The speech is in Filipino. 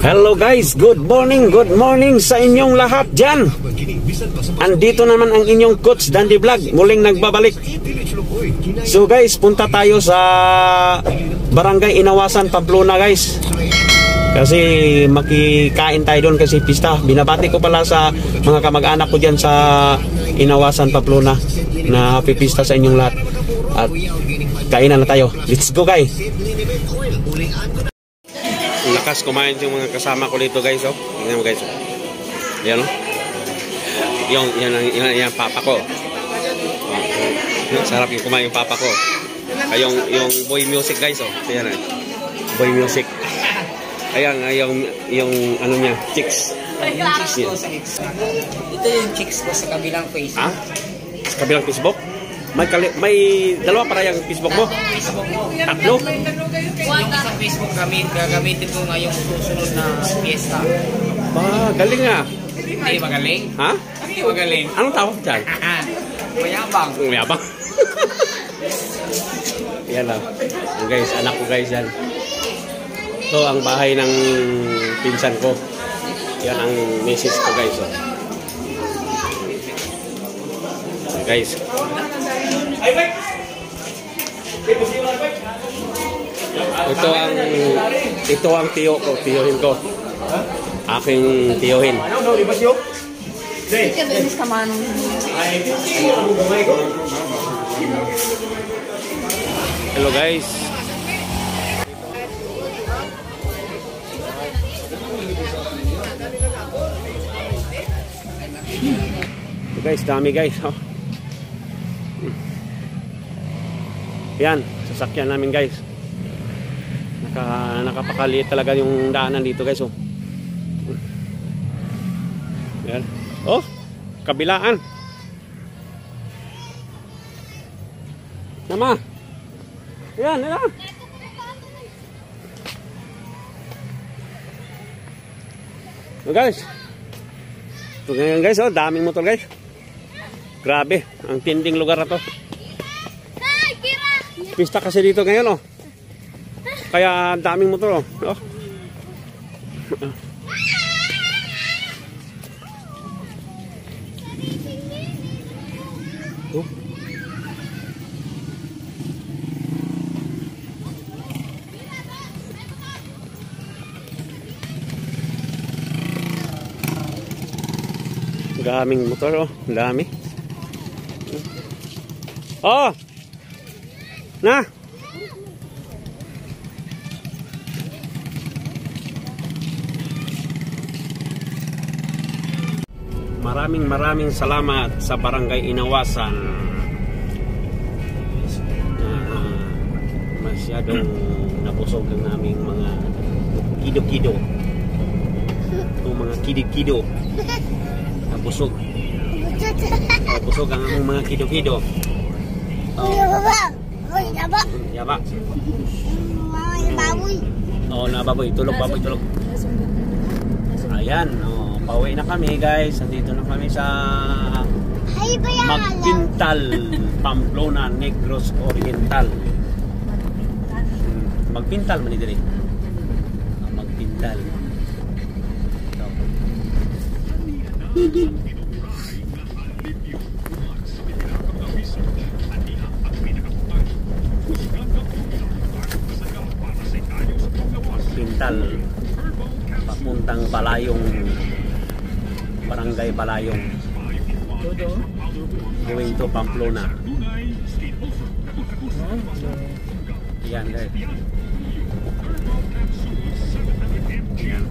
Hello guys, good morning, good morning sa inyong lahat dyan. Andito naman ang inyong coach Dandy Vlog, muling nagbabalik. So guys, punta tayo sa Barangay Inawasan, Pamplona guys. Kasi makikain tayo doon kasi pista. Binabati ko pala sa mga kamag-anak ko dyan sa Inawasan, Pamplona na happy pista sa inyong lahat. At kainan na tayo. Let's go guys! Lakas kumain yung mga kasama ko dito guys oh. Tingnan mo guys. Oh. Yan oh. Yung yan ang yan, yan, papa ko. Oh. Sarap yung kumain yung papa ko. Ay yung yung boy music guys oh. Ayan ah. Boy music. Ayan yung yung ano niya, chicks. Yung chicks ko sa Ito yung chicks ko sa kabilang face. Ah? Sa kabilang Facebook? May kali may dalawa para yung Facebook mo? Facebook mo. Tatlo? Yung isang Facebook gamit, gagamitin ko ngayong susunod na fiesta. Ba, galing ah. Hindi magaling? Ha? Hindi magaling. Anong tawag dyan? Mayabang. Mayabang. yan lang. Yan guys, anak ko guys yan. Ito ang bahay ng pinsan ko. Yan ang message ko guys. Oh. Guys. Ito ang ito ang tiyo ko, tiyohin ko. Aking tiyohin. Hello guys. Ito guys, dami guys. Oh. Yan, sasakyan namin guys. Naka, nakapakaliit talaga yung daanan dito guys. Oh. Yan. Oh, kabilaan. Nama. Yan, yan. So guys. Ito ngayon guys, oh, daming motor guys. Grabe, ang tinding lugar na to. Pista kasi dito ngayon, oh. Kaya ang daming motor, oh. oh. Oh. Daming motor, oh. Dami. Oh! Na! Maraming maraming salamat sa Barangay Inawasan. Uh, masyadong nabusog ang naming mga kido-kido. Itong mga kido-kido. Nabusog. Nabusog ang mga kido-kido. Oh, yaba. Oh, na baboy, tulog baboy, tulog. Ayan, oh, pauwi na kami guys. Nandito na kami sa Magpintal, Pamplona, Negros Oriental. Hmm, Magpintal man diri. Ah, Magpintal. Ito. Pintal papuntang Balayong Barangay Balayong. Going to Pamplona. Yan guys. Yan